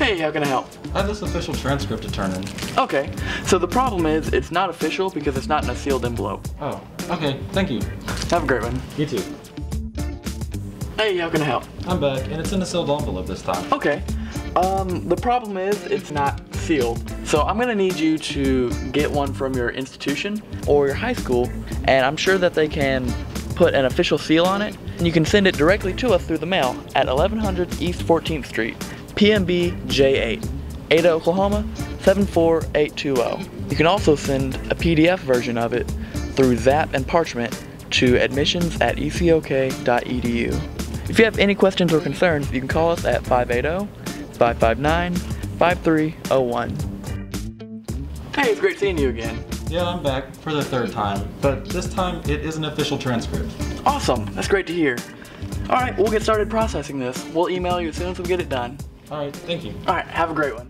Hey, how can I help? I have this official transcript to turn in. Okay, so the problem is it's not official because it's not in a sealed envelope. Oh, okay, thank you. Have a great one. You too. Hey, how can I help? I'm back, and it's in a sealed envelope this time. Okay. Um, the problem is it's not sealed. So I'm gonna need you to get one from your institution or your high school, and I'm sure that they can put an official seal on it, and you can send it directly to us through the mail at 1100 East 14th Street, PMB J8, Ada, Oklahoma 74820. You can also send a PDF version of it through Zap and Parchment to admissions at ecok.edu. If you have any questions or concerns, you can call us at 580 559 5301. Hey, it's great seeing you again. Yeah, I'm back for the third time, but this time it is an official transcript. Awesome, that's great to hear. Alright, we'll get started processing this. We'll email you as soon as we get it done. Alright, thank you. Alright, have a great one.